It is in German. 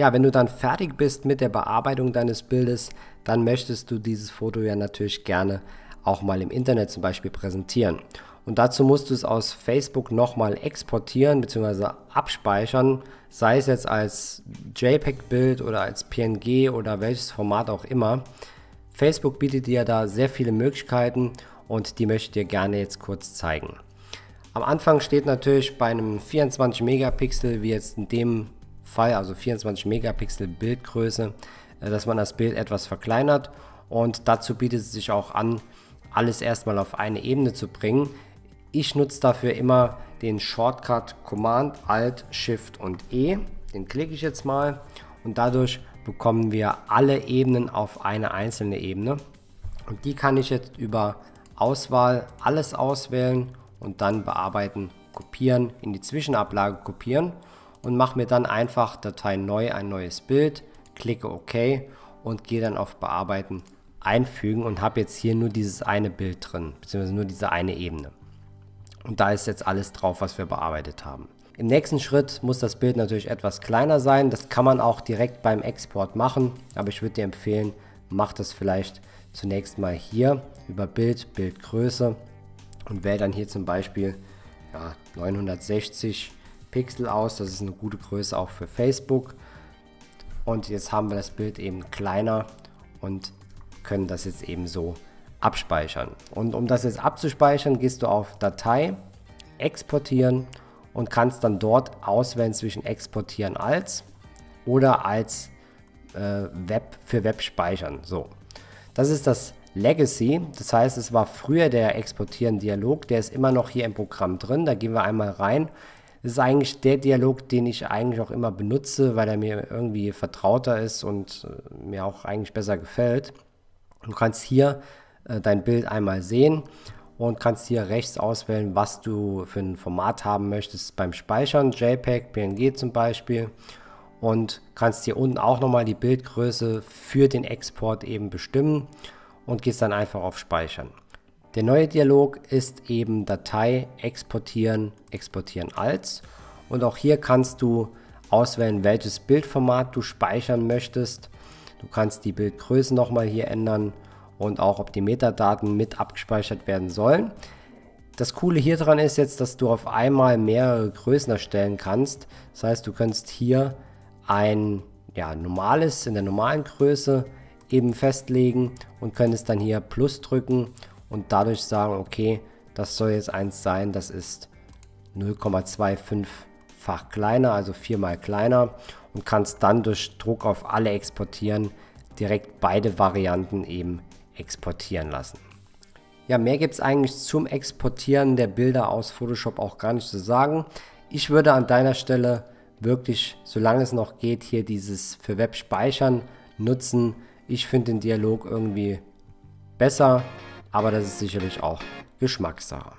Ja, wenn du dann fertig bist mit der Bearbeitung deines Bildes, dann möchtest du dieses Foto ja natürlich gerne auch mal im Internet zum Beispiel präsentieren. Und dazu musst du es aus Facebook nochmal exportieren bzw. abspeichern, sei es jetzt als JPEG-Bild oder als PNG oder welches Format auch immer. Facebook bietet dir da sehr viele Möglichkeiten und die möchte ich dir gerne jetzt kurz zeigen. Am Anfang steht natürlich bei einem 24 Megapixel, wie jetzt in dem Fall, also 24 Megapixel Bildgröße, äh, dass man das Bild etwas verkleinert und dazu bietet es sich auch an, alles erstmal auf eine Ebene zu bringen. Ich nutze dafür immer den Shortcut Command Alt Shift und E. Den klicke ich jetzt mal und dadurch bekommen wir alle Ebenen auf eine einzelne Ebene. Und die kann ich jetzt über Auswahl alles auswählen und dann bearbeiten, kopieren, in die Zwischenablage kopieren und mache mir dann einfach Datei neu, ein neues Bild, klicke OK und gehe dann auf Bearbeiten, einfügen und habe jetzt hier nur dieses eine Bild drin, beziehungsweise nur diese eine Ebene. Und da ist jetzt alles drauf, was wir bearbeitet haben. Im nächsten Schritt muss das Bild natürlich etwas kleiner sein. Das kann man auch direkt beim Export machen, aber ich würde dir empfehlen, mach das vielleicht zunächst mal hier über Bild, Bildgröße und wähle dann hier zum Beispiel ja, 960 Pixel aus. Das ist eine gute Größe auch für Facebook. Und jetzt haben wir das Bild eben kleiner und können das jetzt eben so abspeichern. Und um das jetzt abzuspeichern, gehst du auf Datei, Exportieren und kannst dann dort auswählen zwischen Exportieren als oder als äh, Web für Web speichern. So, das ist das Legacy. Das heißt, es war früher der Exportieren-Dialog, der ist immer noch hier im Programm drin. Da gehen wir einmal rein. Ist eigentlich der Dialog, den ich eigentlich auch immer benutze, weil er mir irgendwie vertrauter ist und äh, mir auch eigentlich besser gefällt. Du kannst hier äh, dein Bild einmal sehen und kannst hier rechts auswählen, was du für ein Format haben möchtest beim Speichern, JPEG, PNG zum Beispiel und kannst hier unten auch nochmal die Bildgröße für den Export eben bestimmen und gehst dann einfach auf Speichern. Der neue Dialog ist eben Datei exportieren, exportieren als und auch hier kannst du auswählen, welches Bildformat du speichern möchtest. Du kannst die Bildgröße nochmal hier ändern und auch ob die Metadaten mit abgespeichert werden sollen. Das Coole hier dran ist jetzt, dass du auf einmal mehrere Größen erstellen kannst. Das heißt, du kannst hier ein ja, normales in der normalen Größe eben festlegen und könntest dann hier Plus drücken und dadurch sagen, okay, das soll jetzt eins sein, das ist 0,25-fach kleiner, also viermal kleiner und kannst dann durch Druck auf alle exportieren direkt beide Varianten eben exportieren lassen. Ja, mehr gibt es eigentlich zum Exportieren der Bilder aus Photoshop auch gar nicht zu sagen. Ich würde an deiner Stelle wirklich, solange es noch geht, hier dieses für Web speichern nutzen. Ich finde den Dialog irgendwie besser, aber das ist sicherlich auch Geschmackssache.